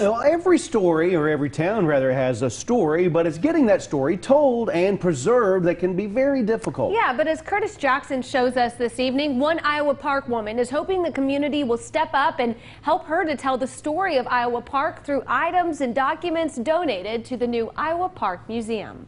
Well, every story, or every town rather, has a story, but it's getting that story told and preserved that can be very difficult. Yeah, but as Curtis Jackson shows us this evening, one Iowa Park woman is hoping the community will step up and help her to tell the story of Iowa Park through items and documents donated to the new Iowa Park Museum.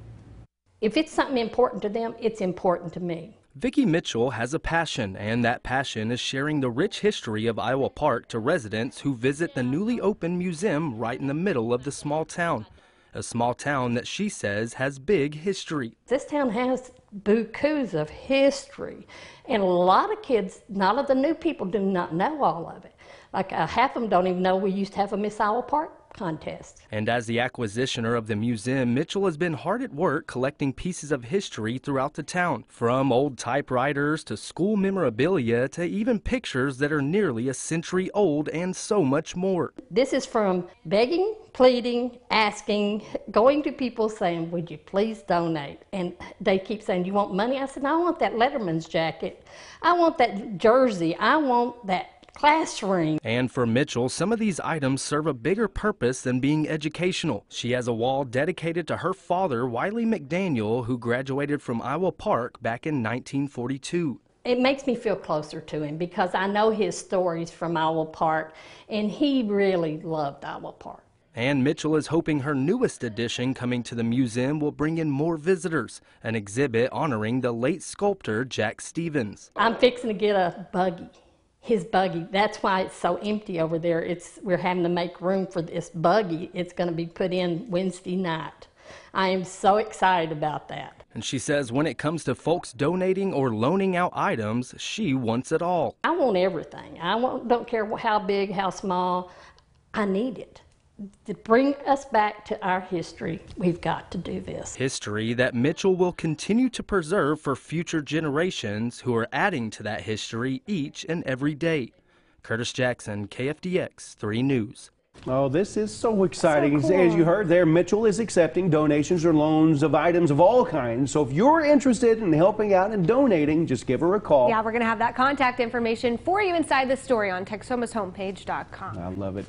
If it's something important to them, it's important to me. Vicki Mitchell has a passion, and that passion is sharing the rich history of Iowa Park to residents who visit the newly opened museum right in the middle of the small town. A small town that she says has big history. This town has bukus of history, and a lot of kids, not of the new people, do not know all of it. Like uh, half of them don't even know we used to have a Miss Iowa Park contest. And as the acquisitioner of the museum, Mitchell has been hard at work collecting pieces of history throughout the town, from old typewriters to school memorabilia to even pictures that are nearly a century old and so much more. This is from begging, pleading, asking, going to people saying, Would you please donate? And they keep saying, You want money? I said, I want that Letterman's jacket. I want that jersey. I want that class ring. And for Mitchell, some of these items serve a bigger purpose than being educational. She has a wall dedicated to her father, Wiley McDaniel, who graduated from Iowa Park back in 1942 it makes me feel closer to him because I know his stories from Iowa Park, and he really loved Iowa Park. And Mitchell is hoping her newest addition coming to the museum will bring in more visitors, an exhibit honoring the late sculptor Jack Stevens. I'm fixing to get a buggy his buggy. That's why it's so empty over there. It's we're having to make room for this buggy. It's going to be put in Wednesday night. I am so excited about that. And she says when it comes to folks donating or loaning out items, she wants it all. I want everything. I want, don't care how big, how small. I need it to bring us back to our history, we've got to do this. History that Mitchell will continue to preserve for future generations who are adding to that history each and every day. Curtis Jackson, KFDX 3 News. Oh, this is so exciting. So cool. As you heard there, Mitchell is accepting donations or loans of items of all kinds. So if you're interested in helping out and donating, just give her a call. Yeah, we're going to have that contact information for you inside the story on TexomasHomepage.com. I love it.